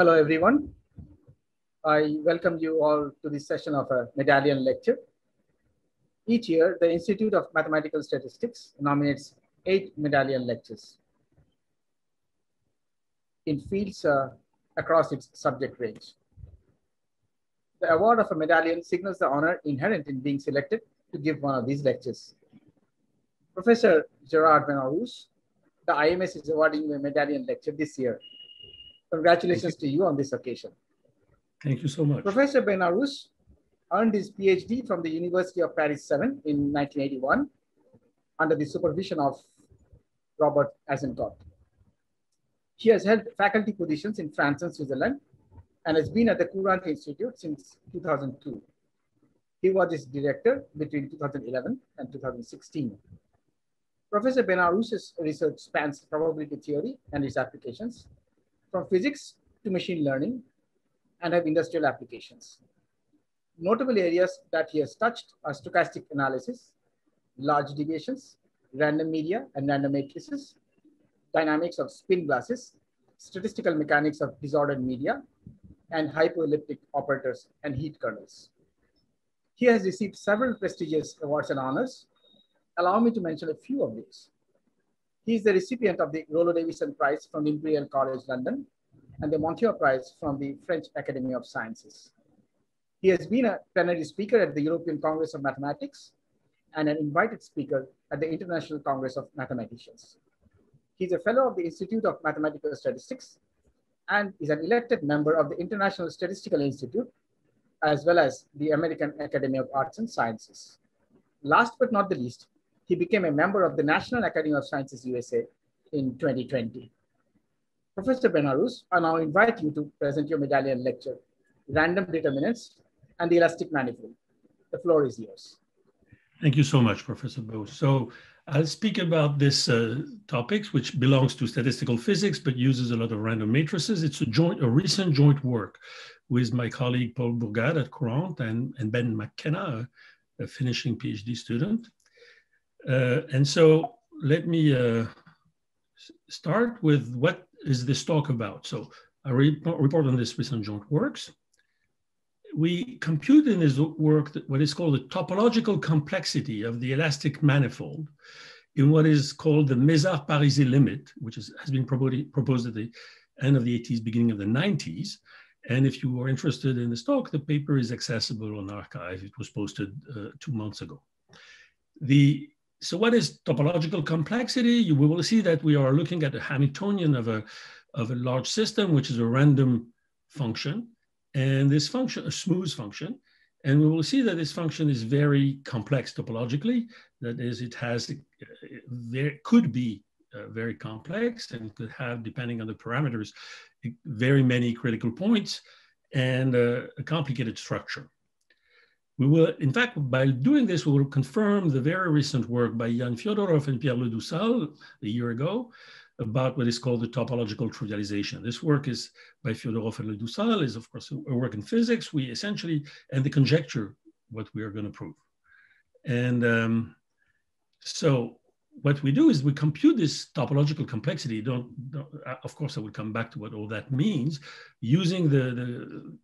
Hello, everyone. I welcome you all to this session of a medallion lecture. Each year, the Institute of Mathematical Statistics nominates eight medallion lectures in fields uh, across its subject range. The award of a medallion signals the honor inherent in being selected to give one of these lectures. Professor Gérard Ben Arous, the IMS is awarding a medallion lecture this year Congratulations to you on this occasion. Thank you so much. Professor Ben Arous earned his PhD from the University of Paris 7 in 1981 under the supervision of Robert Azencott. He has held faculty positions in France and Switzerland and has been at the Courant Institute since 2002. He was its director between 2011 and 2016. Professor Ben Arous's research spans probability theory and its applications, from physics to machine learning and have industrial applications. Notable areas that he has touched are stochastic analysis, large deviations, random media and random matrices, dynamics of spin glasses, statistical mechanics of disordered media, and hypoelliptic operators and heat kernels. He has received several prestigious awards and honors. Allow me to mention a few of these. He is the recipient of the Rollo Davidson Prize from Imperial College London and the Montyon Prize from the French Academy of Sciences. He has been a plenary speaker at the European Congress of Mathematics and an invited speaker at the International Congress of Mathematicians. He's a fellow of the Institute of Mathematical Statistics and is an elected member of the International Statistical Institute, as well as the American Academy of Arts and Sciences. Last but not the least, he became a member of the National Academy of Sciences USA in 2020. Professor Ben Arous, I now invite you to present your medallion lecture, Random Determinants and the Elastic Manifold. The floor is yours. Thank you so much, Professor Bose. So I'll speak about this uh, which belongs to statistical physics, but uses a lot of random matrices. It's a joint, a recent joint work with my colleague Paul Bourgade at Courant and, and Ben McKenna, a finishing PhD student. Uh, and so let me uh, start with what is this talk about. So I report on this recent joint works. We compute in this work what is called the topological complexity of the elastic manifold in what is called the Mézard-Parisi limit, which is, has been proposed at the end of the 80s, beginning of the 90s. And if you are interested in this talk, the paper is accessible on arXiv. It was posted uh, two months ago. The so what is topological complexity? You will see that we are looking at the Hamiltonian of a, of a large system, which is a random function. And this function, a smooth function, and we will see that this function is very complex topologically. That is, it has, there could be uh, very complex and could have, depending on the parameters, very many critical points and uh, a complicated structure. We will, in fact, by doing this, we will confirm the very recent work by Jan Fyodorov and Pierre Le Doussal a year ago about what is called the topological trivialization. This work is by Fyodorov and Le Doussal is, of course, a work in physics. We essentially, and the conjecture, what we are going to prove. And um, so what we do is we compute this topological complexity. Don't, don't, of course, I will come back to what all that means using the, the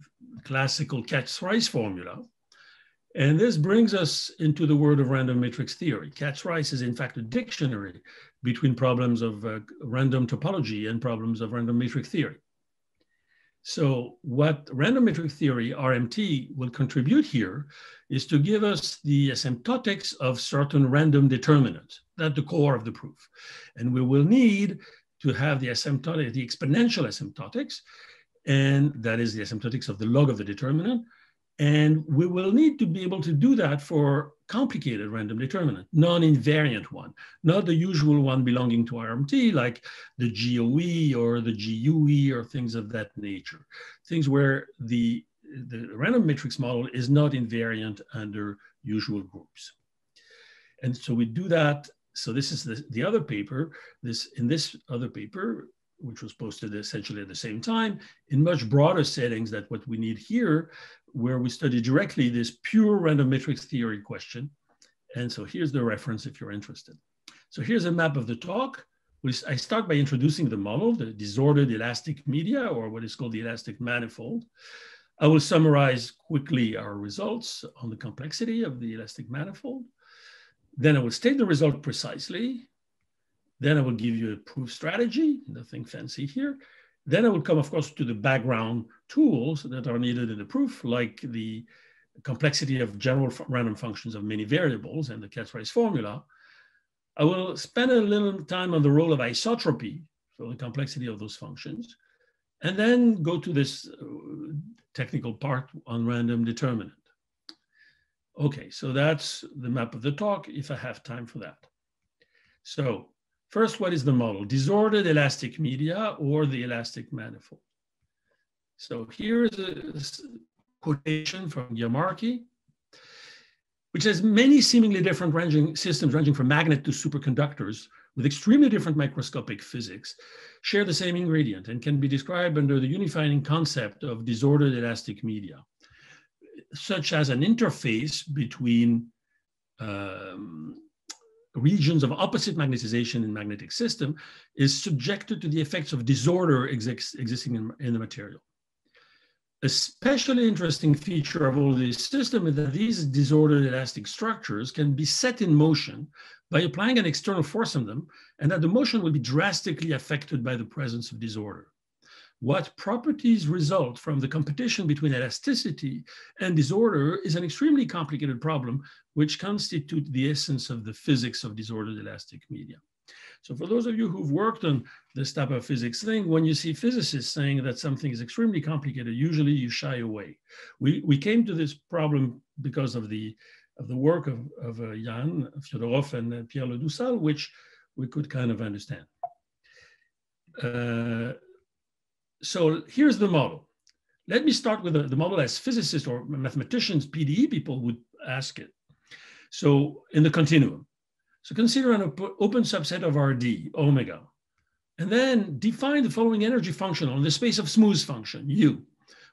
classical Kac-Rice formula, and this brings us into the world of random matrix theory. Kac-Rice is in fact a dictionary between problems of uh, random topology and problems of random matrix theory. So what random matrix theory, RMT, will contribute here is to give us the asymptotics of certain random determinants. That's the core of the proof. And we will need to have the asymptotic, the exponential asymptotics, and that is the asymptotics of the log of the determinant, and we will need to be able to do that for complicated random determinant, non-invariant one, not the usual one belonging to RMT like the GOE or the GUE or things of that nature. Things where the, the random matrix model is not invariant under usual groups. And so we do that. So this is the, the other paper. This In this other paper, which was posted essentially at the same time, in much broader settings than what we need here, where we study directly this pure random matrix theory question. And so here's the reference if you're interested. So here's a map of the talk I start by introducing the model, the disordered elastic media, or what is called the elastic manifold. I will summarize quickly our results on the complexity of the elastic manifold. Then I will state the result precisely. Then I will give you a proof strategy, nothing fancy here. Then I will come, of course, to the background tools that are needed in the proof, like the complexity of general random functions of many variables and the Kac-Rice formula. I will spend a little time on the role of isotropy, so the complexity of those functions, and then go to this uh, technical part on random determinant. Okay, so that's the map of the talk, if I have time for that. So first, what is the model? Disordered elastic media or the elastic manifold. So here is a quotation from Giamarchi, which has many seemingly different ranging systems ranging from magnet to superconductors with extremely different microscopic physics, share the same ingredient and can be described under the unifying concept of disordered elastic media such as an interface between um, regions of opposite magnetization in magnetic system is subjected to the effects of disorder existing in, in, the material. Especially interesting feature of all these systems is that these disordered elastic structures can be set in motion by applying an external force on them, and that the motion will be drastically affected by the presence of disorder what properties result from the competition between elasticity and disorder is an extremely complicated problem, which constitutes the essence of the physics of disordered elastic media. So for those of you who've worked on this type of physics thing, when you see physicists saying that something is extremely complicated, usually you shy away. We, we came to this problem because of the, of the work of, of uh, Jan Fyodorov and uh, Pierre Le Doussal, which we could kind of understand. Uh, so here's the model. Let me start with the, the model as physicists or mathematicians, PDE people would ask it. So in the continuum. So consider an op open subset of RD, omega, and then define the following energy function on the space of smooth function, U,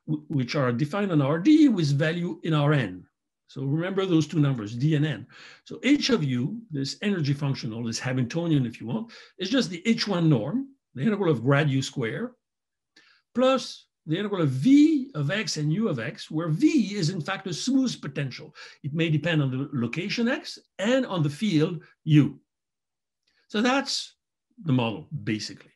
which are defined on RD with value in Rn. So remember those two numbers, D and N. So H of U, this energy function, this Hamiltonian if you want, is just the H1 norm, the integral of grad U square, plus the integral of v of x and u of x, where v is in fact a smooth potential. It may depend on the location x and on the field u. So that's the model, basically.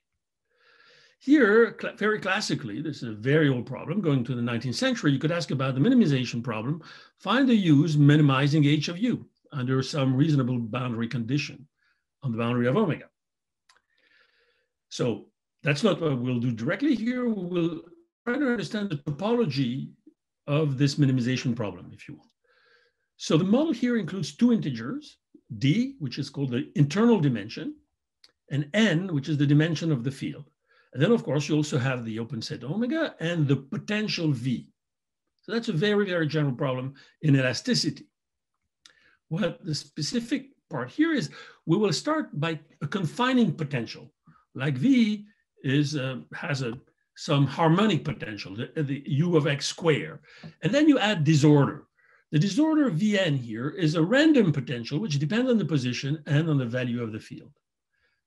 Here, cl very classically, this is a very old problem going to the 19th century, you could ask about the minimization problem. Find the u's minimizing h of u under some reasonable boundary condition on the boundary of omega. So that's not what we'll do directly here. We'll try to understand the topology of this minimization problem, if you will. So the model here includes two integers, d, which is called the internal dimension, and n, which is the dimension of the field. And then, of course, you also have the open set omega and the potential v. So that's a very, very general problem in elasticity. What the specific part here is, we will start by a confining potential. Like v, is uh, has a some harmonic potential, the, the u of x square. And then you add disorder. The disorder Vn here is a random potential, which depends on the position and on the value of the field.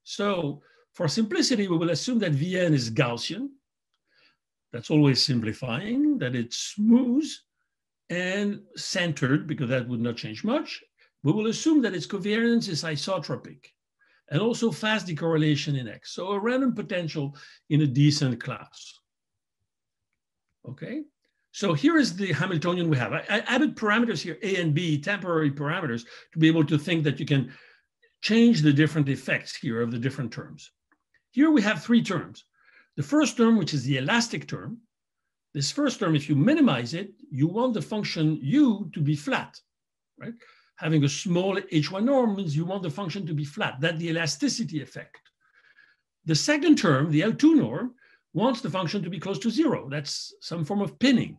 So for simplicity, we will assume that Vn is Gaussian. That's always simplifying, that it's smooth and centered, because that would not change much. We will assume that its covariance is isotropic and also fast decorrelation in X. So a random potential in a decent class. Okay, so here is the Hamiltonian we have. I, I, added parameters here, A and B, temporary parameters, to be able to think that you can change the different effects here of the different terms. Here we have three terms. The first term, which is the elastic term, this first term, if you minimize it, you want the function u to be flat, right? Having a small H1 norm means you want the function to be flat. That's the elasticity effect. The second term, the L2 norm, wants the function to be close to zero. That's some form of pinning.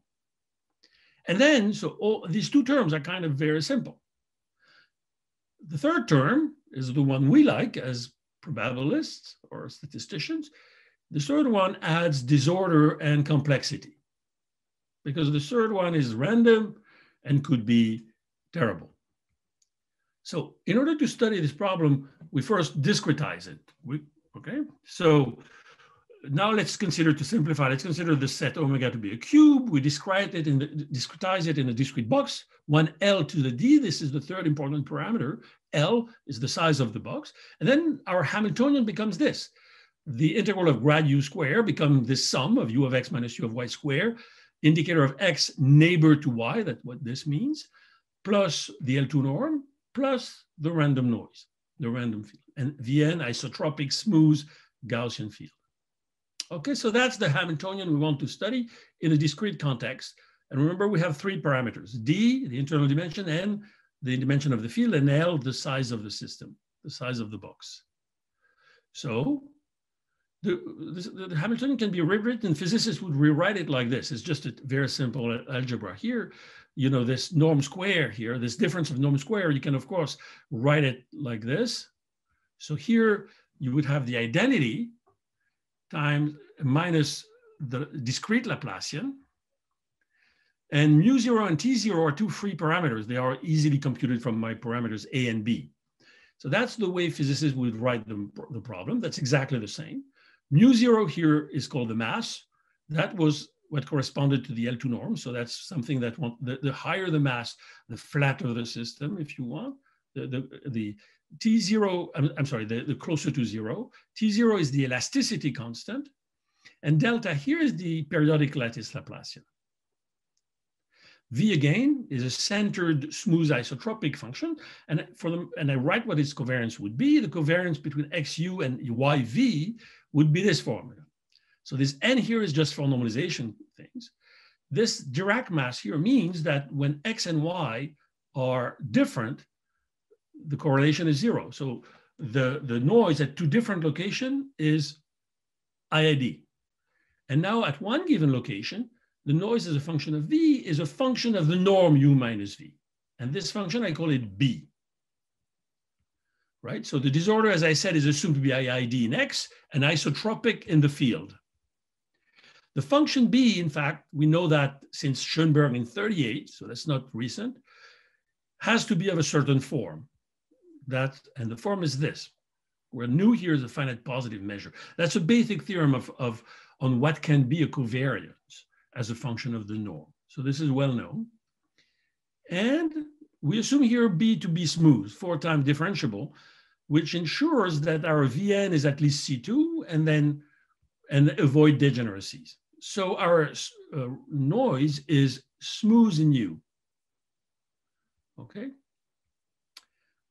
And then, so all these two terms are kind of very simple. The third term is the one we like as probabilists or statisticians. The third one adds disorder and complexity because the third one is random and could be terrible. So in order to study this problem, we first discretize it. We, Okay, so now let's consider to simplify, let's consider the set omega to be a cube. We describe it in the, discretize it in a discrete box, one L to the D. This is the third important parameter. L is the size of the box. And then our Hamiltonian becomes this. The integral of grad u square becomes this sum of u of x minus u of y square, indicator of x neighbor to y, that's what this means, plus the L2 norm, plus the random noise, the random field, and Vn isotropic smooth Gaussian field. Okay, so that's the Hamiltonian we want to study in a discrete context. And remember, we have three parameters, D, the internal dimension, N, the dimension of the field, and L, the size of the system, the size of the box. So the, the, Hamiltonian can be rewritten, physicists would rewrite it like this. It's just a very simple uh, algebra. Here, you know, this norm square here, this difference of norm square, you can, of course, write it like this. So here you would have the identity times minus the discrete Laplacian. And mu zero and t zero are two free parameters. They are easily computed from my parameters a and b. So that's the way physicists would write the, the problem. That's exactly the same. Mu zero here is called the mass. That was what corresponded to the L2 norm. So that's something that the, the higher the mass, the flatter the system, if you want. The, the, the T0, I'm, I'm sorry, the, the closer to zero. T0 is the elasticity constant. And delta here is the periodic lattice Laplacian. V again is a centered smooth isotropic function. And for them, and I write what its covariance would be. The covariance between XU and YV would be this formula. So this N here is just for normalization things. This Dirac mass here means that when X and Y are different, the correlation is zero. So the, the noise at two different locations is IID. And now at one given location, the noise as a function of V is a function of the norm U minus V. And this function, I call it B. Right? So the disorder, as I said, is assumed to be IID in X and isotropic in the field. The function B, in fact, we know that since Schoenberg in 38, so that's not recent, has to be of a certain form. That, and the form is this, where nu here is a finite positive measure. That's a basic theorem of, of on what can be a covariance as a function of the norm. So this is well known. And we assume here B to be smooth, four time differentiable, which ensures that our Vn is at least C2 and then and avoid degeneracies. So our uh, noise is smooth in U. Okay.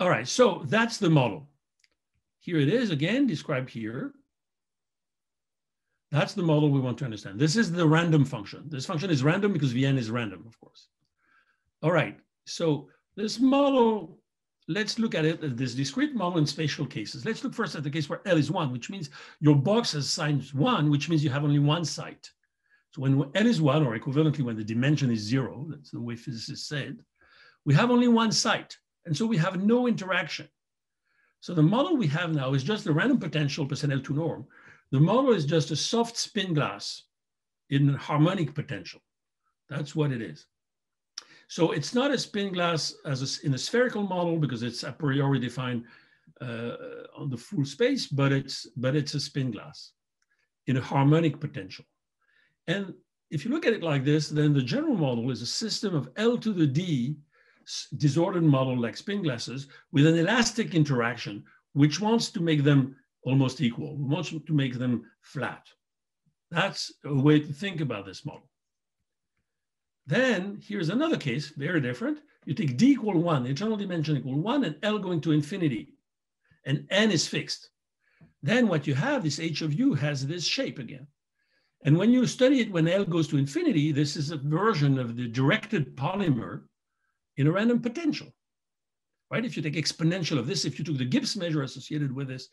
All right, so that's the model. Here it is again, described here. That's the model we want to understand. This is the random function. This function is random because Vn is random, of course. All right, so this model, let's look at it, uh, this discrete model in spatial cases. Let's look first at the case where L is one, which means your box has signs one, which means you have only one site. So when L is one, or equivalently when the dimension is zero, that's the way physicists said, we have only one site. And so we have no interaction. So the model we have now is just the random potential percent L2 norm. The model is just a soft spin glass in harmonic potential. That's what it is. So it's not a spin glass as a, in a spherical model because it's a priori defined uh, on the full space, but it's, but it's a spin glass in a harmonic potential. And if you look at it like this, then the general model is a system of L to the D disordered model like spin glasses with an elastic interaction, which wants to make them almost equal, wants to make them flat. That's a way to think about this model. Then here's another case, very different. You take D equal one, internal dimension equal one, and L going to infinity, and N is fixed. Then what you have is H of U has this shape again. And when you study it when L goes to infinity, this is a version of the directed polymer in a random potential, right? If you take exponential of this, if you took the Gibbs measure associated with this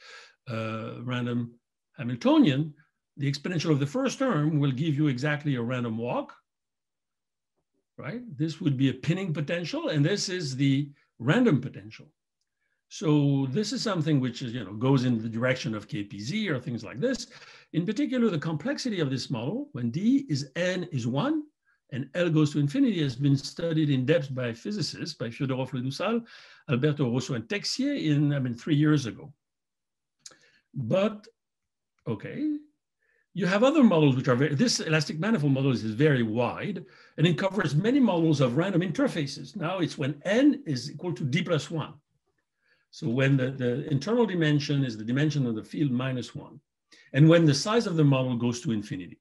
uh, random Hamiltonian, the exponential of the first term will give you exactly a random walk, right? This would be a pinning potential, and this is the random potential. So this is something which is, you know, goes in the direction of KPZ or things like this. In particular, the complexity of this model, when D is N is one, and L goes to infinity has been studied in depth by physicists, by Fyodorov Le Doussal, Alberto Rosso, and Texier in, I mean, three years ago. But Okay. You have other models which are very, this elastic manifold model is very wide and it covers many models of random interfaces. Now it's when n is equal to d plus one. So when the, the internal dimension is the dimension of the field minus one, and when the size of the model goes to infinity.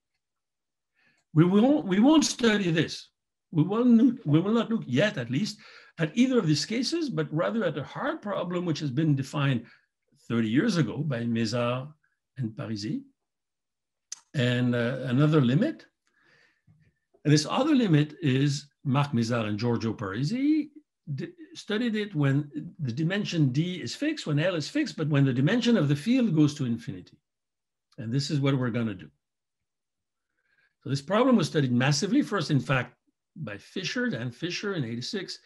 We won't, we won't study this. We won't, we will not look yet, at least, at either of these cases, but rather at a hard problem which has been defined 30 years ago by Mézard and Parisi, and uh, another limit. And this other limit is Marc Mézard and Giorgio Parisi studied it when the dimension d is fixed, when L is fixed, but when the dimension of the field goes to infinity. And this is what we're going to do. So this problem was studied massively, first, in fact, by Fisher, Dan Fisher in 86,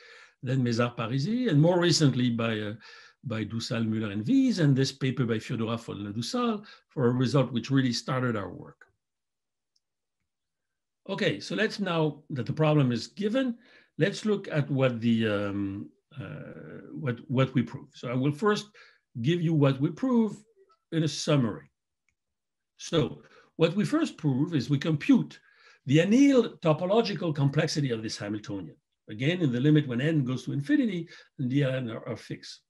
then Mézard Parisi, and more recently by, uh, by Doussal, Müller, and Wiese, and this paper by Fyodorov Follner Doussal for a result which really started our work. Okay, so let's now that the problem is given, let's look at what the um, uh, what what we prove. So I will first give you what we prove in a summary. So what we first prove is we compute the annealed topological complexity of this Hamiltonian. Again, in the limit when n goes to infinity, and the n are, are fixed.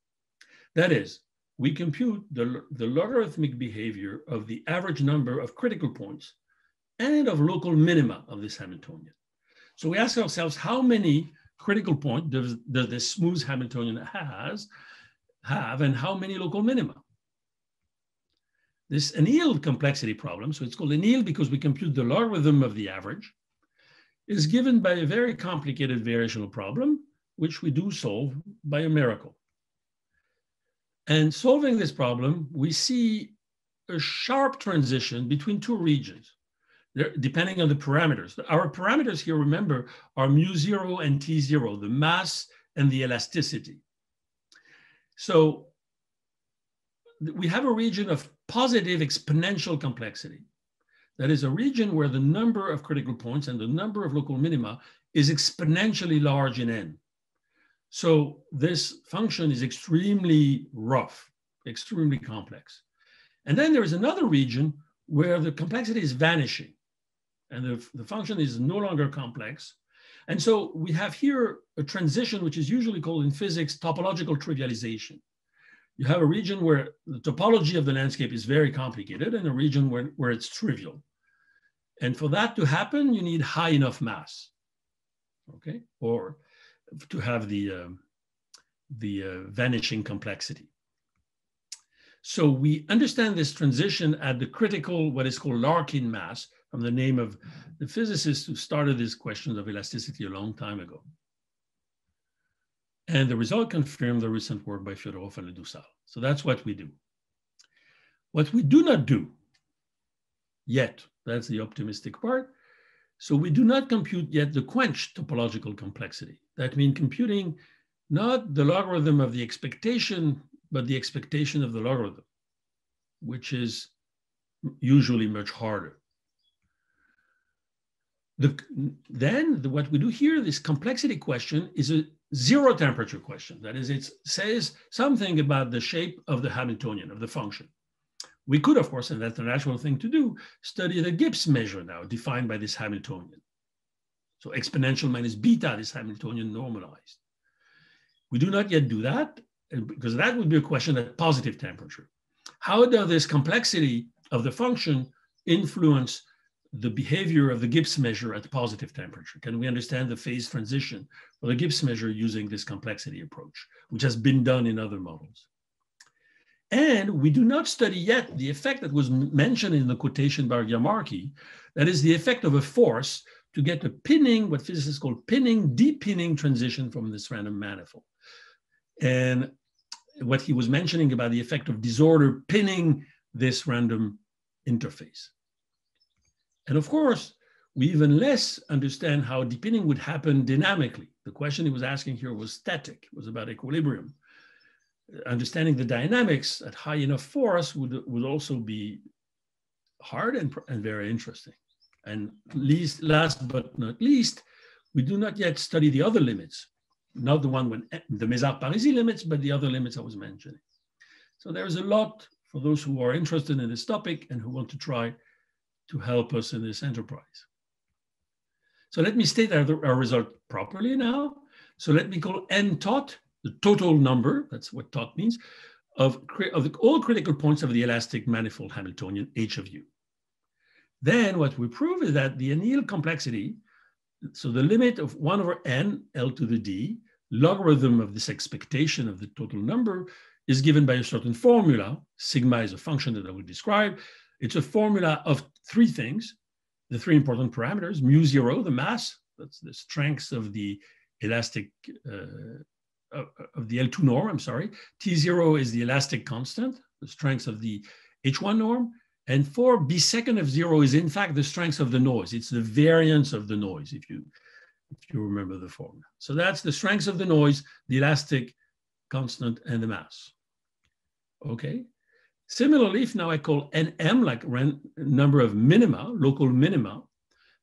That is, we compute the, the logarithmic behavior of the average number of critical points and of local minima of this Hamiltonian. So we ask ourselves how many critical points does, does this smooth Hamiltonian has, have and how many local minima? This annealed complexity problem, so it's called annealed because we compute the logarithm of the average, is given by a very complicated variational problem, which we do solve by a miracle. And solving this problem, we see a sharp transition between two regions, depending on the parameters. Our parameters here, remember, are mu zero and t zero, the mass and the elasticity. So we have a region of positive exponential complexity. That is a region where the number of critical points and the number of local minima is exponentially large in n. So this function is extremely rough, extremely complex. And then there is another region where the complexity is vanishing and the, the function is no longer complex. And so we have here a transition, which is usually called in physics topological trivialization you have a region where the topology of the landscape is very complicated and a region where, where it's trivial. And for that to happen, you need high enough mass, okay? Or to have the, uh, the uh, vanishing complexity. So we understand this transition at the critical, what is called Larkin mass, from the name of the physicist who started this question of elasticity a long time ago. And the result confirmed the recent work by Fyodorov and Doussal. So that's what we do. What we do not do yet, that's the optimistic part. So we do not compute yet the quench topological complexity. That means computing not the logarithm of the expectation, but the expectation of the logarithm, which is usually much harder. The, then the, what we do here, this complexity question is a zero temperature question. That is, it says something about the shape of the Hamiltonian, of the function. We could, of course, and that's the natural thing to do, study the Gibbs measure now, defined by this Hamiltonian. So exponential minus beta, this Hamiltonian normalized. We do not yet do that, because that would be a question at positive temperature. How does this complexity of the function influence the behavior of the Gibbs measure at positive temperature? Can we understand the phase transition for the Gibbs measure using this complexity approach, which has been done in other models? And we do not study yet the effect that was mentioned in the quotation by Giamarchi, that is the effect of a force to get a pinning, what physicists call pinning, depinning transition from this random manifold. And what he was mentioning about the effect of disorder pinning this random interface. And of course, we even less understand how depinning would happen dynamically. The question he was asking here was static, it was about equilibrium. Understanding the dynamics at high enough force would, would also be hard and, and very interesting. And least, last but not least, we do not yet study the other limits, not the one when the Mézard-Parisi limits, but the other limits I was mentioning. So there's a lot for those who are interested in this topic and who want to try to help us in this enterprise. So let me state our, our result properly now. So let me call n tot the total number, that's what tot means, of, of all critical points of the elastic manifold Hamiltonian H of u. Then what we prove is that the anneal complexity, so the limit of 1 over n, L to the d, logarithm of this expectation of the total number is given by a certain formula. Sigma is a function that I will describe. It's a formula of three things, the three important parameters, mu zero, the mass, that's the strength of the elastic, uh, of the L2 norm, I'm sorry. T0 is the elastic constant, the strength of the H1 norm. And 4 B second of zero is in fact the strength of the noise. It's the variance of the noise, if you, if you remember the formula. So that's the strength of the noise, the elastic constant, and the mass. Okay. Similarly, if now I call NM like number of minima, local minima,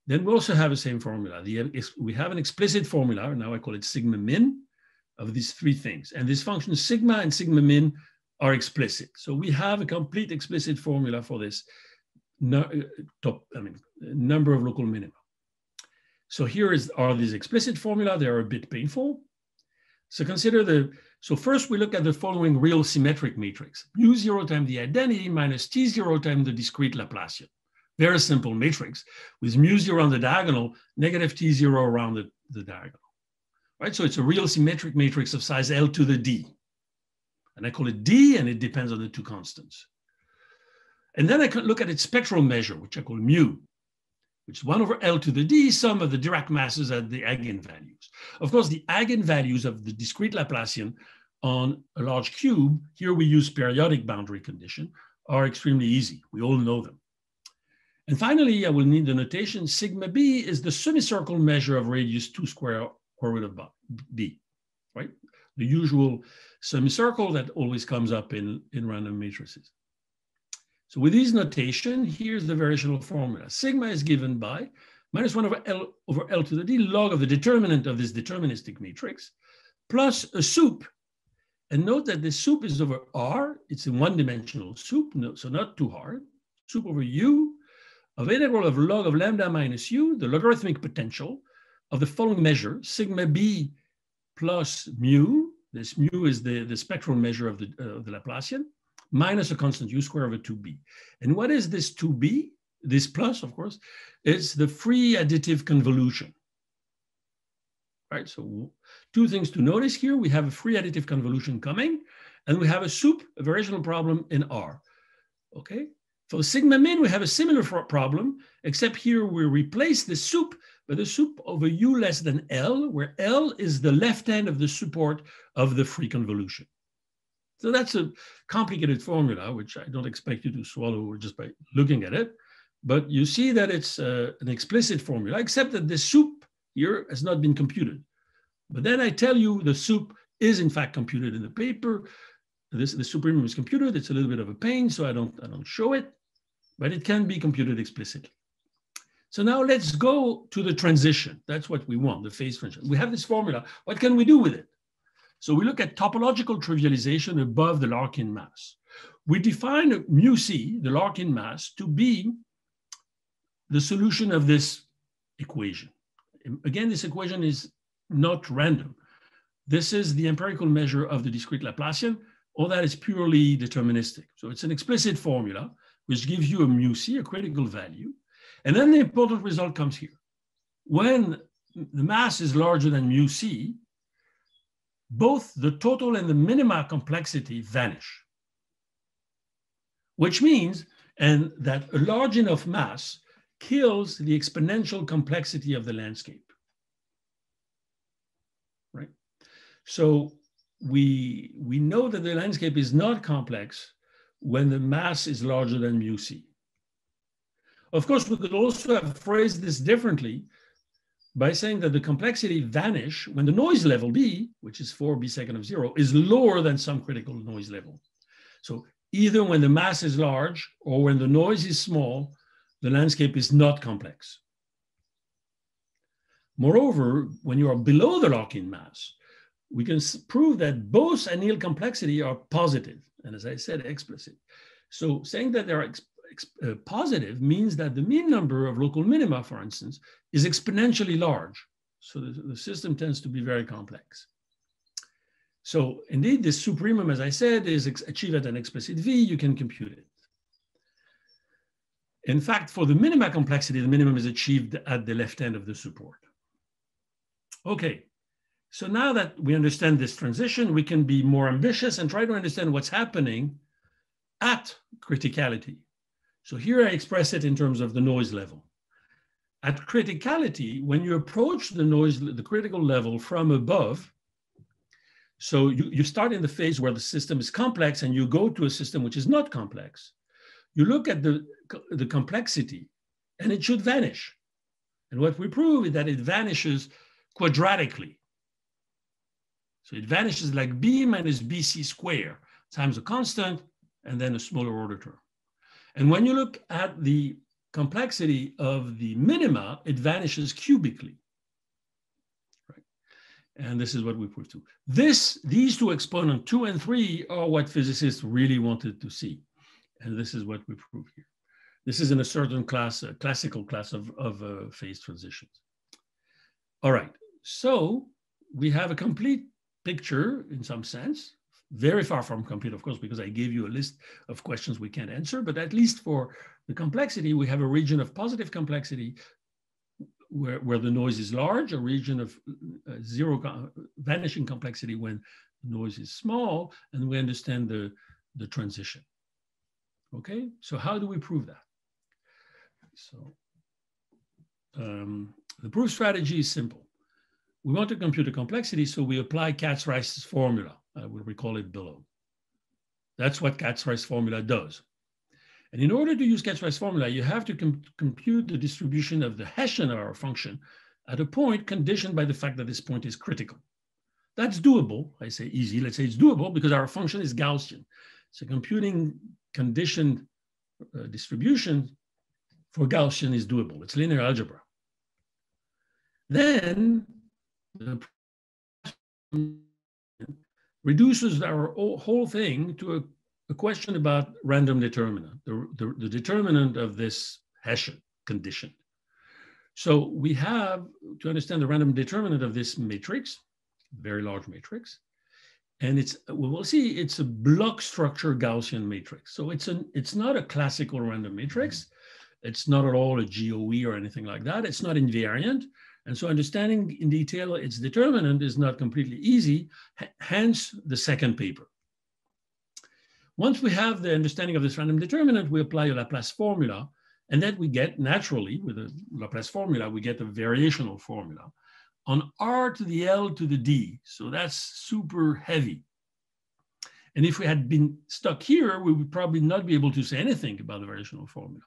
then we also have the same formula. The, we have an explicit formula, now I call it sigma min, of these three things. And this function sigma and sigma min are explicit. So we have a complete explicit formula for this no, uh, top, I mean, number of local minima. So here is, are these explicit formula. They are a bit painful. So consider the, so first we look at the following real symmetric matrix. mu zero times the identity minus t zero times the discrete Laplacian. Very simple matrix with mu zero on the diagonal, negative t zero around the, the diagonal. Right, so it's a real symmetric matrix of size L to the D. And I call it D, and it depends on the two constants. And then I can look at its spectral measure, which I call mu, which is 1 over L to the D, sum of the Dirac masses at the eigenvalues. Of course, the eigenvalues of the discrete Laplacian on a large cube, here we use periodic boundary condition, are extremely easy. We all know them. And finally, I will need the notation sigma b is the semicircle measure of radius 2 square root of b? The usual semicircle that always comes up in, in random matrices. So with this notation, here's the variational formula. Sigma is given by minus 1 over L over L to the D log of the determinant of this deterministic matrix plus a sup. And note that this sup is over R. It's a one-dimensional sup, no, so not too hard. Sup over U of integral of log of lambda minus U, the logarithmic potential of the following measure, sigma B plus mu this mu is the, the spectral measure of the, uh, the Laplacian, minus a constant u square over 2b. And what is this 2b? This plus, of course, is the free additive convolution. Right, so two things to notice here. We have a free additive convolution coming, and we have a sup, a variational problem in R. Okay, for sigma min, we have a similar problem, except here we replace the sup but a sup over u less than L, where L is the left hand of the support of the free convolution. So that's a complicated formula, which I don't expect you to swallow just by looking at it. But you see that it's uh, an explicit formula, except that the sup here has not been computed. But then I tell you the sup is in fact computed in the paper. This the supremum is computed. It's a little bit of a pain, so I don't I don't show it, but it can be computed explicitly. So now let's go to the transition. That's what we want, the phase transition. We have this formula. What can we do with it? So we look at topological trivialization above the Larkin mass. We define mu c, the Larkin mass, to be the solution of this equation. Again, this equation is not random. This is the empirical measure of the discrete Laplacian. All that is purely deterministic. So it's an explicit formula, which gives you a mu c, a critical value. And then the important result comes here. When the mass is larger than mu c, both the total and the minima complexity vanish. Which means, and that a large enough mass kills the exponential complexity of the landscape. Right? So we, we know that the landscape is not complex when the mass is larger than mu c. Of course, we could also have phrased this differently by saying that the complexity vanish when the noise level B, which is 4 B second of zero, is lower than some critical noise level. So either when the mass is large or when the noise is small, the landscape is not complex. Moreover, when you are below the Larkin mass, we can prove that both anneal complexity are positive, and as I said, explicit. So saying that they're uh, positive means that the mean number of local minima, for instance, is exponentially large. So the, the system tends to be very complex. So indeed, this supremum, as I said, is achieved at an explicit V. You can compute it. In fact, for the minima complexity, the minimum is achieved at the left end of the support. Okay, so now that we understand this transition, we can be more ambitious and try to understand what's happening at criticality. So here I express it in terms of the noise level. At criticality, when you approach the noise, the critical level from above, so you, you start in the phase where the system is complex and you go to a system which is not complex. You look at the, the complexity and it should vanish. And what we prove is that it vanishes quadratically. So it vanishes like b minus bc square times a constant and then a smaller order term. And when you look at the complexity of the minima, it vanishes cubically. Right? And this is what we prove too. This, these two exponents, two and three, are what physicists really wanted to see. And this is what we prove here. This is in a certain class, a classical class of, of uh, phase transitions. All right, so we have a complete picture in some sense, very far from complete, of course, because I gave you a list of questions we can't answer, but at least for the complexity, we have a region of positive complexity where, where the noise is large, a region of uh, zero vanishing complexity when the noise is small, and we understand the, the transition. Okay, so how do we prove that? So um, the proof strategy is simple. We want to compute the complexity, so we apply Kac-Rice's formula. I will recall it below. That's what Kac-Rice formula does. And in order to use Kac-Rice formula, you have to com compute the distribution of the Hessian of our function at a point conditioned by the fact that this point is critical. That's doable. I say easy. Let's say it's doable because our function is Gaussian. So computing conditioned uh, distribution for Gaussian is doable. It's linear algebra. Then the reduces our whole thing to a a question about random determinant, the, the, the determinant of this Hessian condition. So we have to understand the random determinant of this matrix, very large matrix, and it's we will see it's a block structure Gaussian matrix. So it's an it's not a classical random matrix. Mm-hmm. It's not at all a GOE or anything like that. It's not invariant. And so understanding in detail its determinant is not completely easy, hence the second paper. Once we have the understanding of this random determinant, we apply a Laplace formula, and then we get naturally, with a Laplace formula, we get a variational formula on R to the L to the D. So that's super heavy. And if we had been stuck here, we would probably not be able to say anything about the variational formula.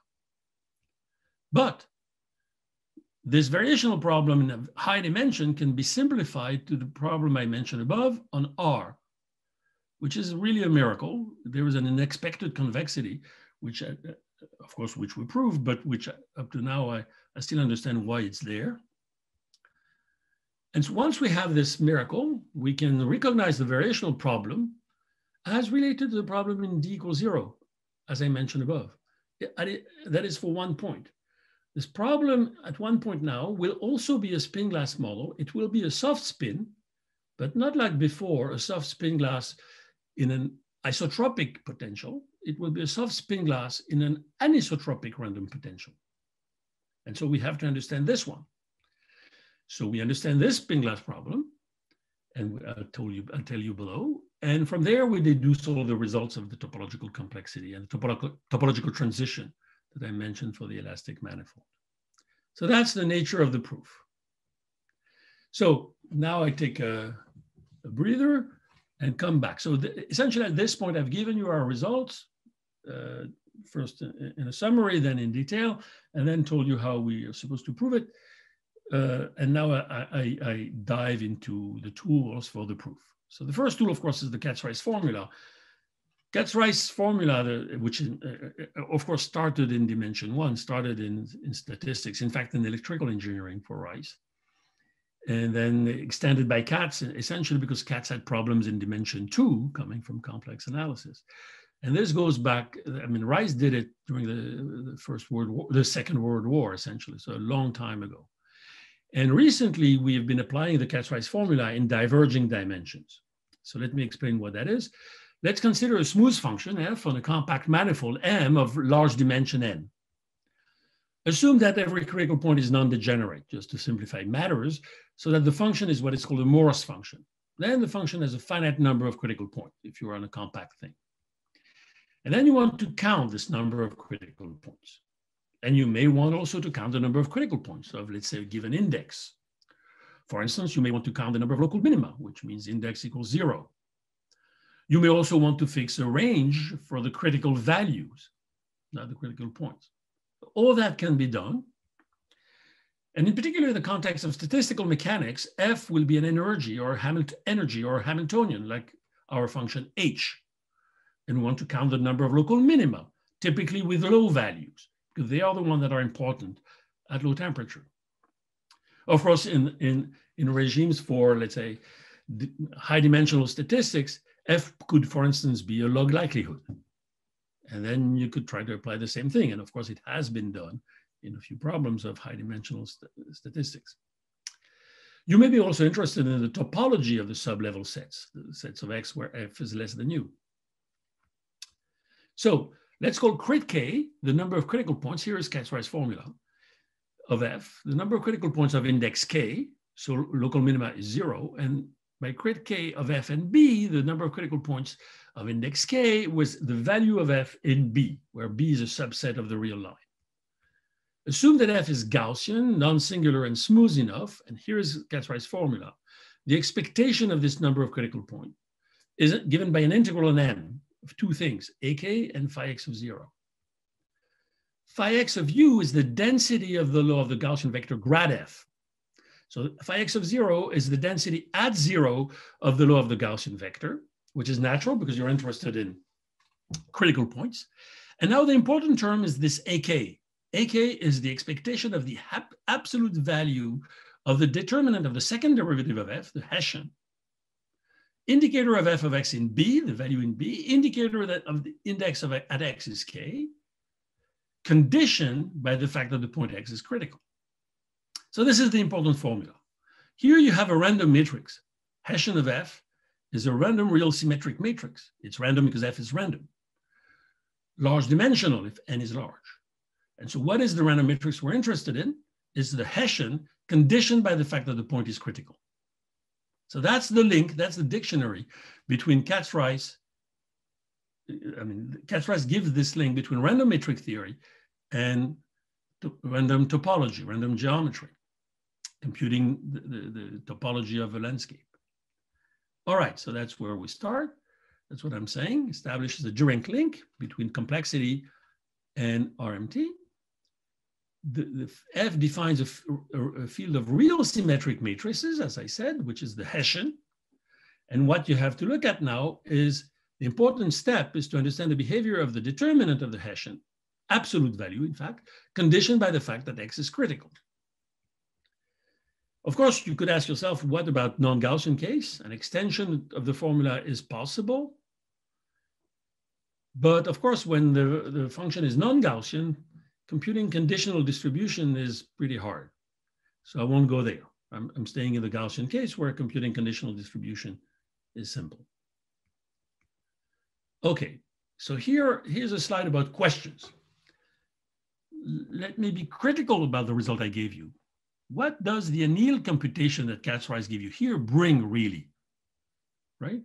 But this variational problem in a high dimension can be simplified to the problem I mentioned above on R which is really a miracle. There is an unexpected convexity, which, uh, uh, of course, which we proved, but which uh, up to now I, I still understand why it's there. And so once we have this miracle, we can recognize the variational problem as related to the problem in d equals zero, as I mentioned above. That is for one point. This problem at one point now will also be a spin glass model. It will be a soft spin, but not like before, a soft spin glass in an isotropic potential, it will be a soft spin glass in an anisotropic random potential. And so we have to understand this one. So we understand this spin glass problem, and I'll, tell you, I'll tell you below. And from there, we deduce all the results of the topological complexity and the topological, topological transition that I mentioned for the elastic manifold. So that's the nature of the proof. So now I take a, a breather and come back. So the, essentially at this point, I've given you our results, uh, first in a summary, then in detail, and then told you how we are supposed to prove it. Uh, and now I, I, I, dive into the tools for the proof. So the first tool, of course, is the Kac-Rice formula. Kac-Rice formula, which uh, uh, of course started in dimension one, started in, in statistics, in fact, in electrical engineering for Rice and then extended by Kac, essentially because Kac had problems in dimension two coming from complex analysis. And this goes back, I mean, Rice did it during the, the First World War, the Second World War, essentially, so a long time ago. And recently, we have been applying the Kac-Rice formula in diverging dimensions. So let me explain what that is. Let's consider a smooth function f on a compact manifold M of large dimension n. Assume that every critical point is non-degenerate, just to simplify matters, so that the function is what is called a Morse function. Then the function has a finite number of critical points if you are on a compact thing. And then you want to count this number of critical points. And you may want also to count the number of critical points of, let's say, a given index. For instance, you may want to count the number of local minima, which means index equals zero. You may also want to fix a range for the critical values, not the critical points. All that can be done. And in particular, in the context of statistical mechanics, F will be an energy or Hamilton energy or Hamiltonian, like our function H. And we want to count the number of local minima, typically with low values because they are the ones that are important at low temperature. Of course, in, in, in regimes for, let's say, high dimensional statistics, F could, for instance, be a log likelihood. And then you could try to apply the same thing. And of course, it has been done in a few problems of high dimensional st statistics. You may be also interested in the topology of the sublevel sets, the sets of X where F is less than U. So Let's call crit k the number of critical points. Here is Kac-Rice formula of f. The number of critical points of index k, so local minima is zero. And by crit k of f and b, the number of critical points of index k was the value of f in b, where b is a subset of the real line. Assume that f is Gaussian, non-singular, and smooth enough. And here's Kac-Rice formula. The expectation of this number of critical points is given by an integral in n of two things, ak and phi x of zero. Phi x of u is the density of the law of the Gaussian vector grad f. So phi x of zero is the density at zero of the law of the Gaussian vector, which is natural because you're interested in critical points. And now the important term is this ak. ak is the expectation of the absolute value of the determinant of the second derivative of f, the Hessian, indicator of f of x in b, the value in b, indicator that of the index of at x is k, conditioned by the fact that the point x is critical. So this is the important formula. Here you have a random matrix. Hessian of f is a random real symmetric matrix. It's random because f is random. Large dimensional if n is large. And so what is the random matrix we're interested in? Is the Hessian conditioned by the fact that the point is critical. So that's the link, that's the dictionary between Kac-Rice. I mean, Kac-Rice gives this link between random metric theory and random topology, random geometry, computing the, the, the topology of a landscape. All right, so that's where we start. That's what I'm saying, establishes a direct link between complexity and RMT the, the F defines a, a, field of real symmetric matrices, as I said, which is the Hessian. And what you have to look at now is the important step is to understand the behavior of the determinant of the Hessian, absolute value, in fact, conditioned by the fact that X is critical. Of course, you could ask yourself, what about non-Gaussian case? An extension of the formula is possible. But of course, when the, the function is non-Gaussian, computing conditional distribution is pretty hard. So I won't go there. I'm, I'm staying in the Gaussian case where computing conditional distribution is simple. Okay, so here, here's a slide about questions. Let me be critical about the result I gave you. What does the anneal computation that Kac-Rice give you here bring really, right?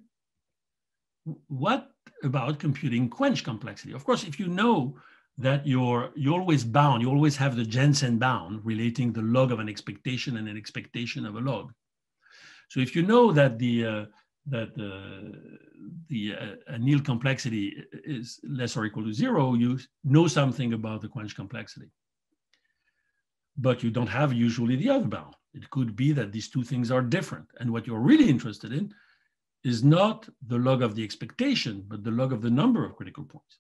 What about computing quench complexity? Of course, if you know that you're you always bound, you always have the Jensen bound relating the log of an expectation and an expectation of a log. So if you know that the uh, that uh, the uh, anneal complexity is less or equal to zero, you know something about the quench complexity. But you don't have usually the other bound. It could be that these two things are different. And what you're really interested in is not the log of the expectation, but the log of the number of critical points.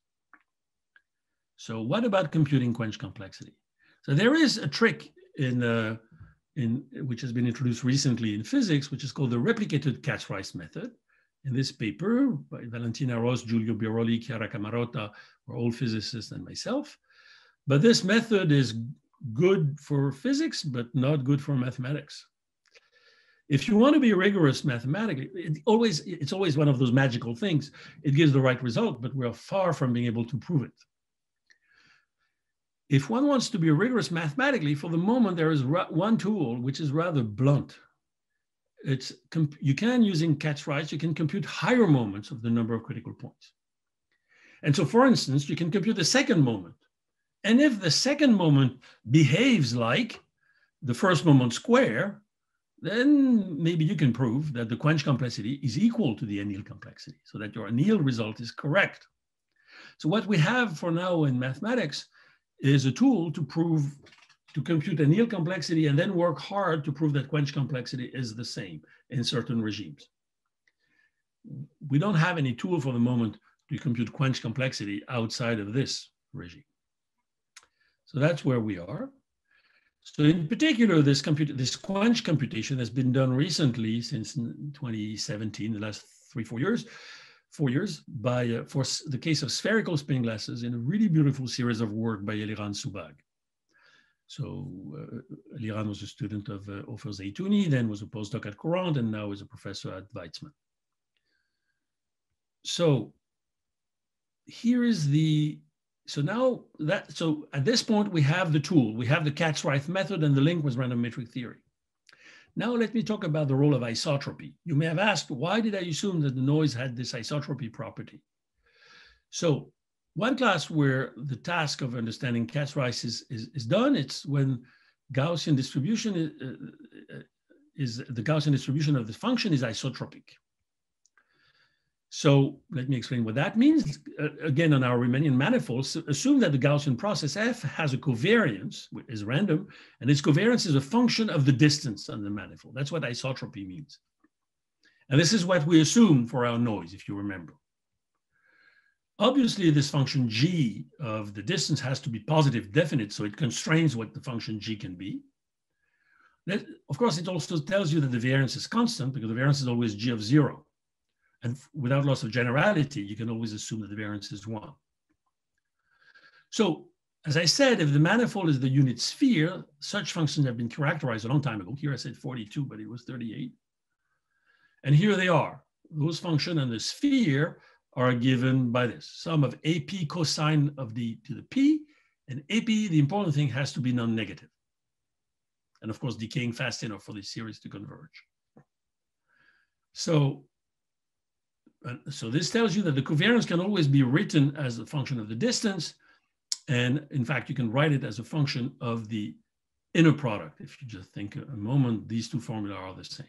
So what about computing quench complexity? So there is a trick in, uh, in which has been introduced recently in physics, which is called the replicated Kac-Rice method. In this paper by Valentina Ros, Giulio Biroli, Chiara Cammarota, we're all physicists and myself. But this method is good for physics, but not good for mathematics. If you want to be rigorous mathematically, it always, it's always one of those magical things. It gives the right result, but we're far from being able to prove it. If one wants to be rigorous mathematically, for the moment, there is one tool which is rather blunt. It's you can, using Kac-Rice, you can compute higher moments of the number of critical points. And so, for instance, you can compute the second moment. And if the second moment behaves like the first moment square, then maybe you can prove that the quench complexity is equal to the anneal complexity, so that your anneal result is correct. So what we have for now in mathematics is a tool to prove, to compute anneal complexity and then work hard to prove that quench complexity is the same in certain regimes. We don't have any tool for the moment to compute quench complexity outside of this regime. So that's where we are. So in particular, this, comput this quench computation has been done recently since 2017, the last three, four years, four years by, uh, for the case of spherical spin glasses in a really beautiful series of work by Eliran Subag. So uh, Eliran was a student of uh, Ofer Zeitouni, then was a postdoc at Courant, and now is a professor at Weizmann. So here is the, so now that, so at this point we have the tool, we have the Kac-Rice method and the link with random matrix theory. Now let me talk about the role of isotropy. You may have asked, why did I assume that the noise had this isotropy property? So one class where the task of understanding Kac-Rice is, is, is, done, it's when Gaussian distribution is, uh, uh, is, the Gaussian distribution of the function is isotropic. So let me explain what that means. Uh, again, on our Riemannian manifolds, assume that the Gaussian process f has a covariance, which is random, and its covariance is a function of the distance on the manifold. That's what isotropy means. And this is what we assume for our noise, if you remember. Obviously, this function g of the distance has to be positive definite, so it constrains what the function g can be. Of course, it also tells you that the variance is constant because the variance is always g of zero. And without loss of generality, you can always assume that the variance is one. So as I said, if the manifold is the unit sphere, such functions have been characterized a long time ago. Here I said 42, but it was 38. And here they are. Those functions in the sphere are given by this sum of AP cosine of d to the p. And AP, the important thing, has to be non-negative. And of course, decaying fast enough for the series to converge. So so this tells you that the covariance can always be written as a function of the distance. And in fact, you can write it as a function of the inner product. If you just think a moment, these two formula are the same.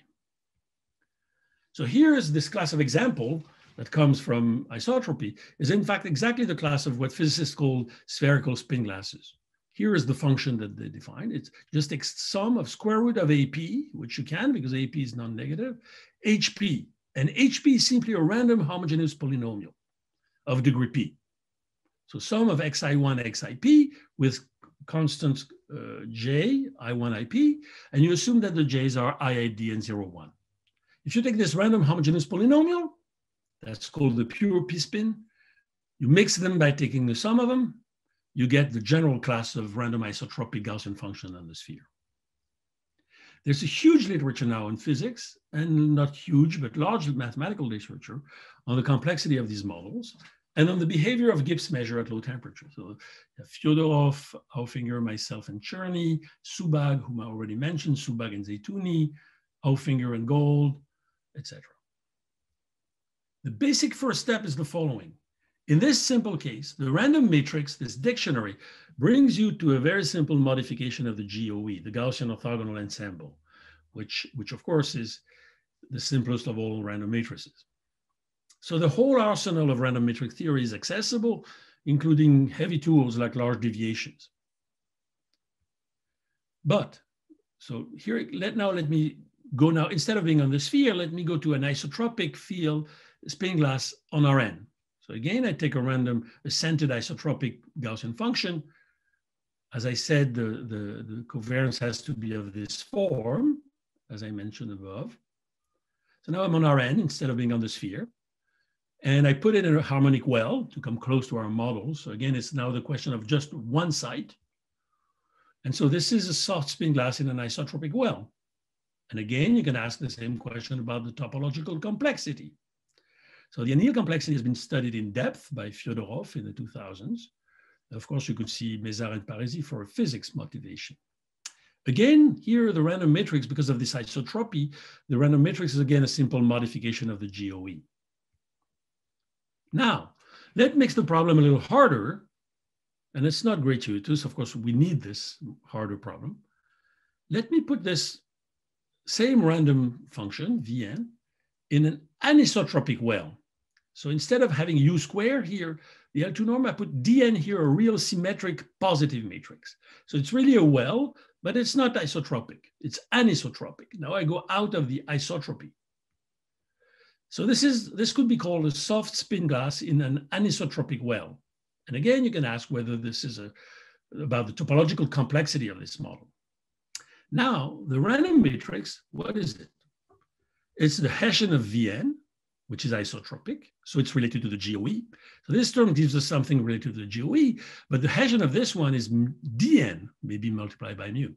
So here is this class of example that comes from isotropy is in fact exactly the class of what physicists call spherical spin glasses. Here is the function that they define. It's just a sum of square root of AP, which you can because AP is non-negative, HP, and HP is simply a random homogeneous polynomial of degree p. So sum of xi1, xip with constant uh, j, i1, ip, and you assume that the j's are iid and 0, 1. If you take this random homogeneous polynomial, that's called the pure p-spin, you mix them by taking the sum of them, you get the general class of random isotropic Gaussian function on the sphere. There's a huge literature now in physics, and not huge, but large mathematical literature on the complexity of these models and on the behavior of Gibbs measure at low temperature. So uh, Fyodorov, Auffinger, myself, and Černý, Subag, whom I already mentioned, Subag and Zeitouni, Auffinger and Gold, etc. The basic first step is the following. In this simple case, the random matrix, this dictionary, brings you to a very simple modification of the GOE, the Gaussian orthogonal ensemble, which, which of course is the simplest of all random matrices. So the whole arsenal of random matrix theory is accessible, including heavy tools like large deviations. But, so here, let now let me go now, instead of being on the sphere, let me go to an isotropic field spin glass on Rn. So again, I take a random ascended isotropic Gaussian function, as I said, the, the, the covariance has to be of this form, as I mentioned above. So now I'm on Rn instead of being on the sphere. And I put it in a harmonic well to come close to our model. So again, it's now the question of just one site. And so this is a soft spin glass in an isotropic well. And again, you can ask the same question about the topological complexity. So the anneal complexity has been studied in depth by Fyodorov in the 2000s. Of course, you could see Mézard and Parisi for a physics motivation. Again, here the random matrix, because of this isotropy, the random matrix is again a simple modification of the GOE. Now, that makes the problem a little harder, and it's not gratuitous. Of course, we need this harder problem. Let me put this same random function, Vn, in an anisotropic well. So instead of having u square here, the L2 norm, I put dn here, a real symmetric positive matrix. So it's really a well, but it's not isotropic. It's anisotropic. Now I go out of the isotropy. So this is this could be called a soft spin glass in an anisotropic well. And again, you can ask whether this is a, about the topological complexity of this model. Now, the random matrix, what is it? It's the Hessian of Vn, which is isotropic. So it's related to the GOE. So this term gives us something related to the GOE, but the Hessian of this one is dn, maybe multiplied by mu.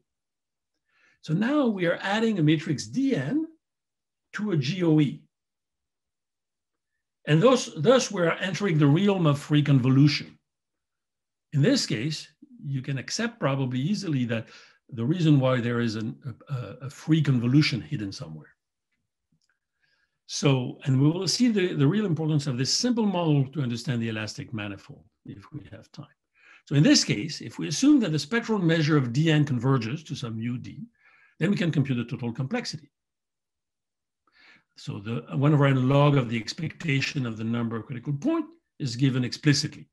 So now we are adding a matrix dn to a GOE. And thus, thus we're entering the realm of free convolution. In this case, you can accept probably easily that the reason why there is an, a, a free convolution hidden somewhere. So, and we will see the, the real importance of this simple model to understand the elastic manifold if we have time. So in this case, if we assume that the spectral measure of dn converges to some mu d, then we can compute the total complexity. So the one over n log of the expectation of the number of critical point is given explicitly.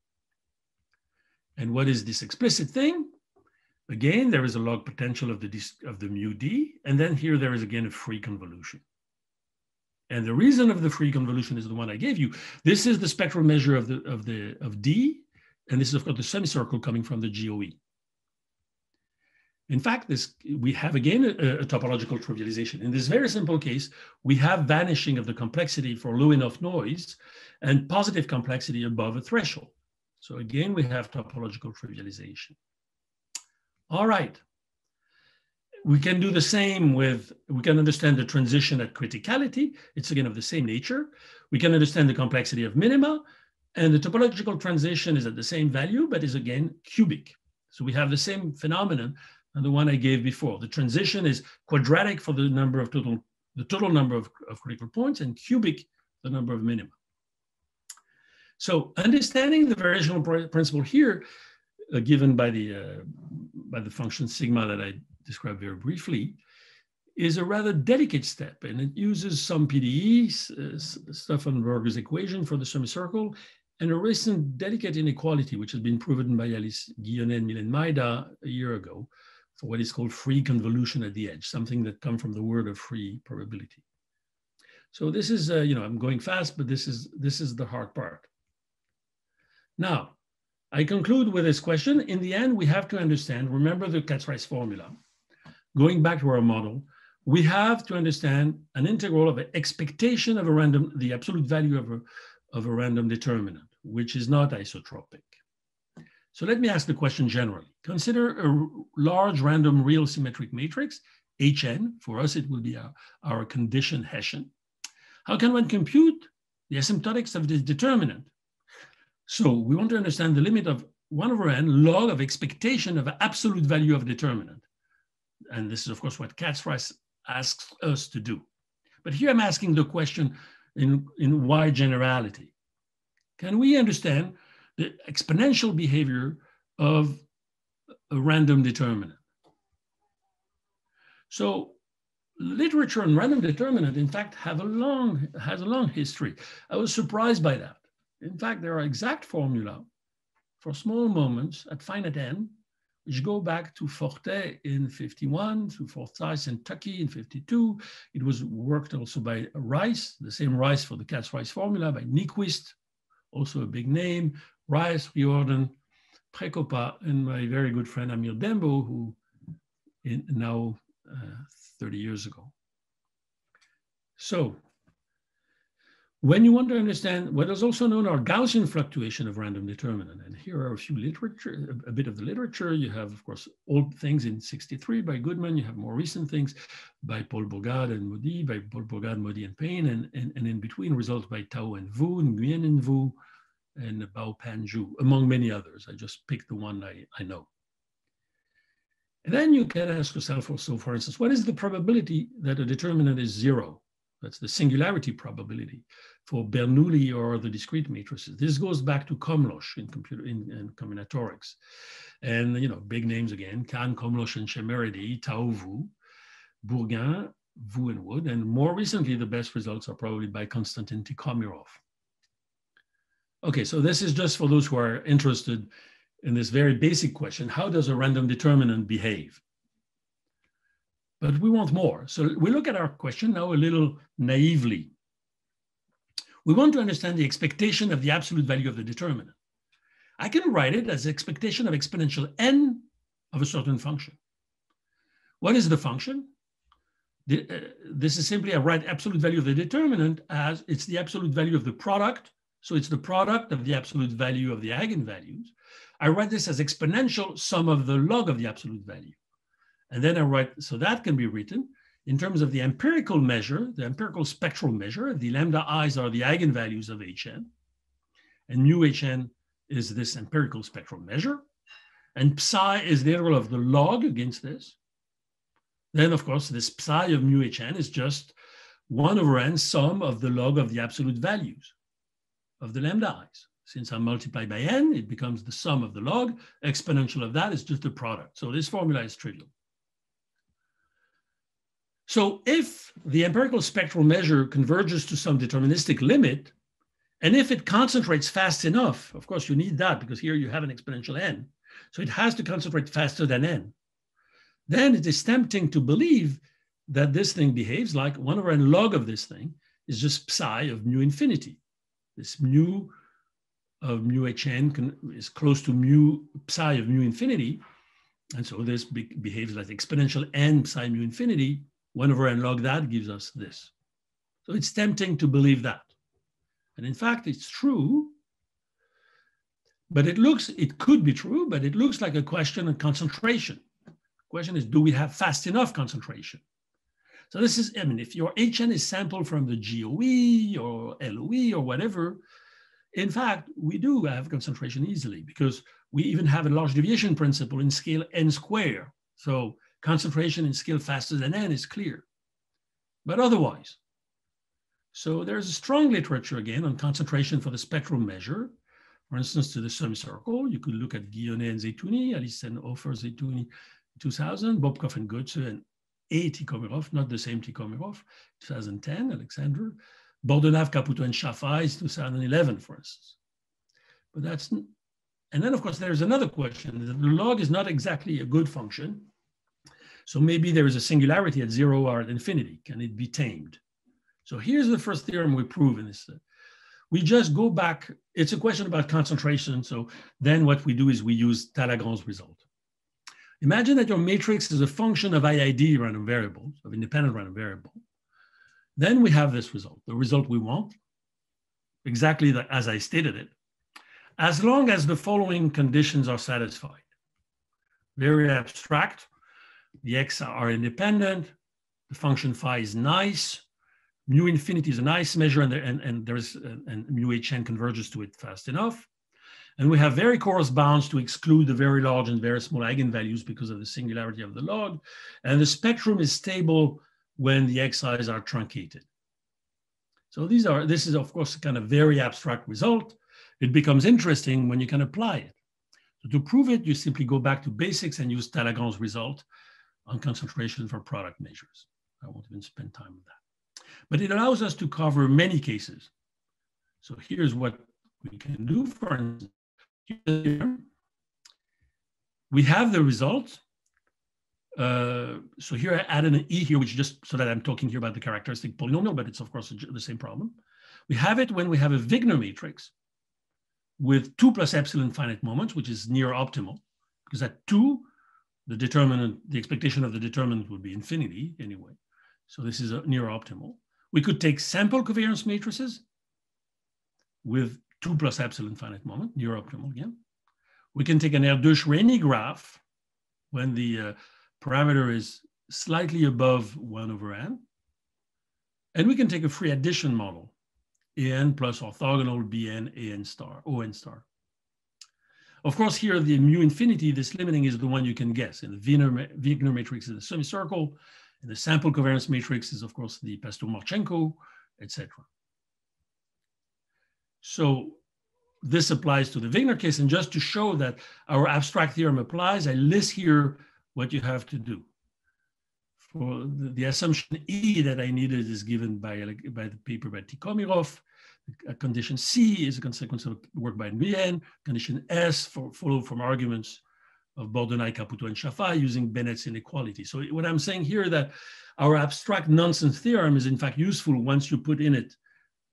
And what is this explicit thing? Again, there is a log potential of the, of the mu d, and then here there is again a free convolution. And the reason of the free convolution is the one I gave you. This is the spectral measure of the of the of d, and this is of course the semicircle coming from the GOE. In fact, this we have again a, a, topological trivialization. In this very simple case, we have vanishing of the complexity for low enough noise and positive complexity above a threshold. So again, we have topological trivialization. All right. We can do the same with, we can understand the transition at criticality. It's again of the same nature. We can understand the complexity of minima and the topological transition is at the same value, but is again cubic. So we have the same phenomenon and the one I gave before. The transition is quadratic for the number of total, the total number of, of critical points and cubic the number of minima. So understanding the variational principle here, uh, given by the, uh, by the function sigma that I described very briefly, is a rather delicate step, and it uses some PDE, uh, Stauffenberger's equation for the semicircle, and a recent delicate inequality, which has been proven by Alice Guionnet and Mylène Maïda a year ago, for what is called free convolution at the edge, something that comes from the word of free probability. So this is, uh, you know, I'm going fast, but this is, this is the hard part. Now, I conclude with this question. In the end, we have to understand, remember the Kac-Rice formula. Going back to our model, we have to understand an integral of an expectation of a random, the absolute value of a, of a random determinant, which is not isotropic. So let me ask the question generally. Consider a large random real symmetric matrix, Hn. For us, it will be our, our condition Hessian. How can one compute the asymptotics of this determinant? So we want to understand the limit of 1 over n log of expectation of absolute value of determinant. And this is, of course, what Kac-Rice asks us to do. But here I'm asking the question in, in wide generality. Can we understand the exponential behavior of a random determinant. So literature on random determinant, in fact, have a long, has a long history. I was surprised by that. In fact, there are exact formula for small moments at finite n, which go back to Forte in 51, to Forsythe and Tukey in 52. It was worked also by Rice, the same Rice for the Kac-Rice formula, by Nyquist, also a big name, Rice, Riordan, Prekopa, and my very good friend Amir Dembo, who in, now uh, 30 years ago. So when you want to understand what is also known as Gaussian fluctuation of random determinant, and here are a few literature, a bit of the literature. You have, of course, old things in 63 by Goodman. You have more recent things by Paul Bourgade and Mody, by Paul Bourgade, Mody and Pain, and, and, and in between results by Tao and Vu, Nguyen and Vu, and Bao Pan Zhou, among many others. I just picked the one I, I know. And then you can ask yourself also, for instance, what is the probability that a determinant is zero? That's the singularity probability for Bernoulli or the discrete matrices. This goes back to Komlós in computer in, in combinatorics. And you know, big names again, Kahn, Komlós, and Szemerédi, Tao Bourgain, Vu and Wood. And more recently, the best results are probably by Konstantin Tikhomirov. Okay, so this is just for those who are interested in this very basic question, how does a random determinant behave? But we want more. So we look at our question now a little naively. We want to understand the expectation of the absolute value of the determinant. I can write it as expectation of exponential n of a certain function. What is the function? The, uh, this is simply I write absolute value of the determinant as it's the absolute value of the product. So it's the product of the absolute value of the eigenvalues. I write this as exponential sum of the log of the absolute value. And then I write, so that can be written in terms of the empirical measure, the empirical spectral measure, the lambda i's are the eigenvalues of Hn. And mu Hn is this empirical spectral measure. And psi is the integral of the log against this. Then, of course, this psi of mu Hn is just 1 over n sum of the log of the absolute values of the lambda i's. Since I multiply by n, it becomes the sum of the log. Exponential of that is just the product. So this formula is trivial. So if the empirical spectral measure converges to some deterministic limit, and if it concentrates fast enough, of course you need that because here you have an exponential n, so it has to concentrate faster than n, then it is tempting to believe that this thing behaves like 1 over n log of this thing is just psi of mu infinity. This mu of mu hn can, is close to mu psi of mu infinity. And so this be behaves like exponential n psi mu infinity 1 over log that gives us this. So it's tempting to believe that. And in fact, it's true, but it looks, it could be true, but it looks like a question of concentration. The question is, do we have fast enough concentration? So this is, I mean, if your HN is sampled from the GOE or LOE or whatever, in fact, we do have concentration easily because we even have a large deviation principle in scale n square. So concentration in scale faster than n is clear, but otherwise. So there's a strong literature again on concentration for the spectral measure. For instance, to the semicircle, you could look at Guionnet and Zeitouni, Alice and Ofer Zeitouni 2000, Bobkov and Goetze and A. Tikhomirov, not the same Tikhomirov, 2010, Alexander, Bordenave, Caputo, and Chafaï 2011, for instance. But that's, and then of course, there's another question. The log is not exactly a good function. So maybe there is a singularity at zero or at infinity. Can it be tamed? So here's the first theorem we prove in this. We just go back. It's a question about concentration. So then what we do is we use Talagrand's result. Imagine that your matrix is a function of IID random variables, of independent random variable. Then we have this result, the result we want, exactly as I stated it, as long as the following conditions are satisfied. Very abstract, the x are independent, the function phi is nice, mu infinity is a nice measure, and, there, and, and there's uh, and mu hn converges to it fast enough. And we have very coarse bounds to exclude the very large and very small eigenvalues because of the singularity of the log. And the spectrum is stable when the xi's are truncated. So these are, this is of course a kind of very abstract result. It becomes interesting when you can apply it. So to prove it, you simply go back to basics and use Talagrand's result on concentration for product measures. I won't even spend time on that. But it allows us to cover many cases. So here's what we can do. For instance, we have the result. Uh, so here I added an E here, which just so that I'm talking here about the characteristic polynomial, but it's of course the same problem. We have it when we have a Wigner matrix with two plus epsilon finite moments, which is near optimal, because at two, the determinant, the expectation of the determinant would be infinity anyway. So this is a near optimal. We could take sample covariance matrices with 2 plus epsilon finite moment, near optimal again. We can take an Erdős-Rényi graph when the uh, parameter is slightly above 1 over n. And we can take a free addition model, an plus orthogonal bn an star, on star. Of course, here the mu infinity, this limiting is the one you can guess. In the Wigner, matrix is the semicircle, and the sample covariance matrix is, of course, the Pastur-Marchenko, etc. So this applies to the Wigner case. And just to show that our abstract theorem applies, I list here what you have to do. For the, the assumption E that I needed is given by, by the paper by Tikhomirov. Condition C is a consequence of work by Nguyen. Condition S for, follow from arguments of Bordenave, Caputo, and Chafaï using Bennett's inequality. So what I'm saying here that our abstract nonsense theorem is in fact useful once you put in it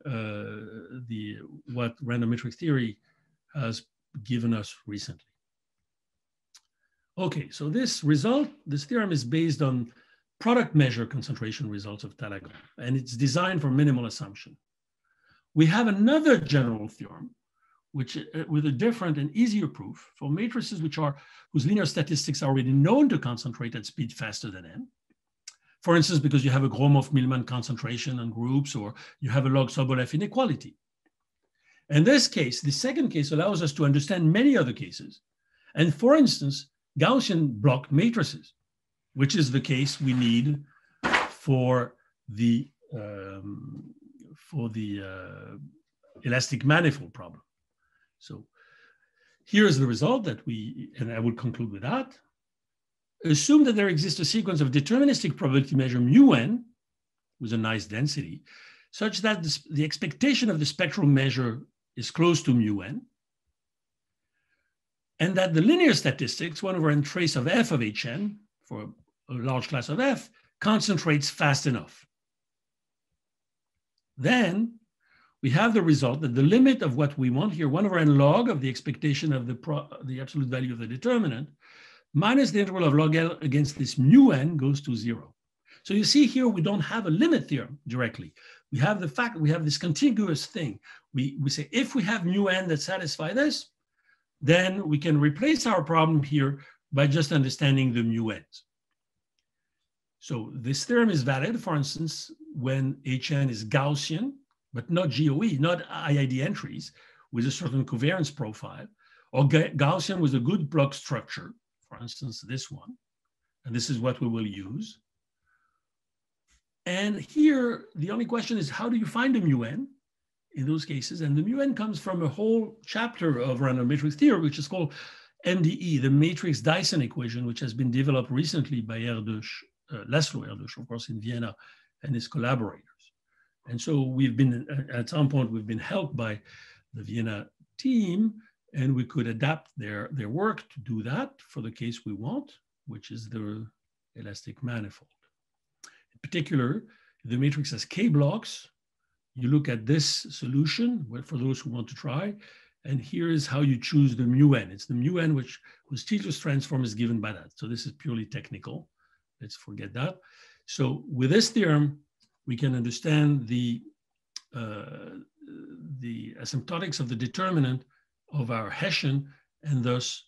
uh, the what random matrix theory has given us recently. Okay, so this result, this theorem is based on product measure concentration results of Talagrand, and it's designed for minimal assumption. We have another general theorem, which uh, with a different and easier proof for matrices which are whose linear statistics are already known to concentrate at speed faster than n. For instance, because you have a Gromov-Milman concentration on groups, or you have a log Sobolev inequality. In this case, the second case allows us to understand many other cases. And for instance, Gaussian block matrices, which is the case we need for the um, for the uh, elastic manifold problem. So here's the result that we, and I will conclude with that. Assume that there exists a sequence of deterministic probability measure mu n with a nice density, such that the expectation of the spectral measure is close to mu n, and that the linear statistics, one over n trace of f of hn for a large class of f, concentrates fast enough. Then we have the result that the limit of what we want here, 1 over n log of the expectation of the, pro, the absolute value of the determinant, minus the interval of log L against this mu n goes to zero. So you see here, we don't have a limit theorem directly. We have the fact we have this contiguous thing. We, we say, if we have mu n that satisfy this, then we can replace our problem here by just understanding the mu n's. So this theorem is valid, for instance, when Hn is Gaussian, but not GOE, not IID entries with a certain covariance profile, or Gaussian with a good block structure, for instance, this one. And this is what we will use. And here, the only question is, how do you find a mu n in those cases? And the mu n comes from a whole chapter of random matrix theory, which is called MDE, the matrix Dyson equation, which has been developed recently by Erdős, uh, Laszlo Erdős, of course, in Vienna, and his collaborators. And so we've been, at some point, we've been helped by the Vienna team and we could adapt their, their work to do that for the case we want, which is the elastic manifold. In particular, the matrix has k blocks. You look at this solution for those who want to try, and here is how you choose the mu n. It's the mu n which whose Stieltjes transform is given by that. So this is purely technical. Let's forget that. So with this theorem, we can understand the uh, the asymptotics of the determinant of our Hessian and thus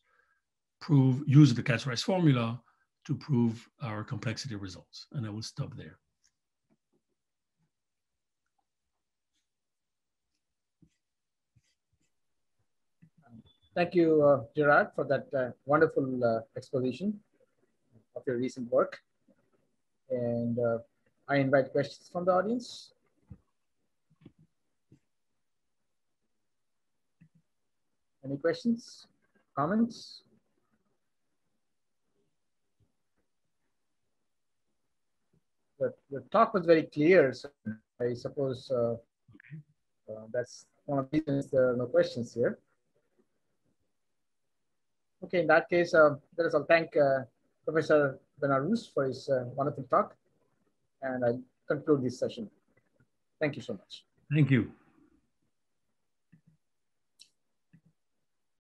prove, use the Kac-Rice formula to prove our complexity results. And I will stop there. Thank you, uh, Gerard, for that uh, wonderful uh, exposition of your recent work. And uh, I invite questions from the audience. Any questions, comments? The, the talk was very clear, so I suppose uh, uh, that's one of the reasons there are no questions here. Okay, in that case, uh, let us all thank uh, Professor Ben Arous for his uh, wonderful talk, and I conclude this session. Thank you so much. Thank you.